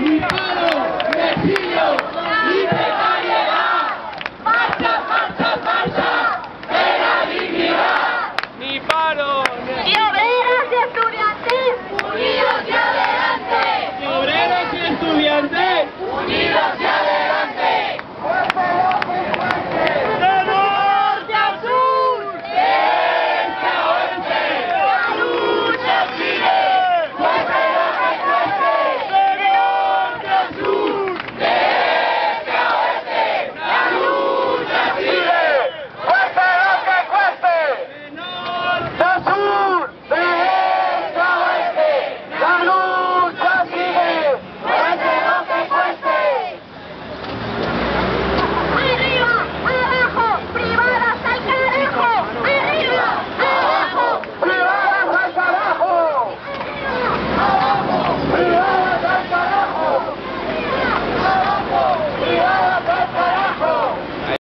ni paro, exilio, ni precariedad. ¡Marcha, marcha, marcha! ¡De la dignidad! ¡Ni paro! Ni...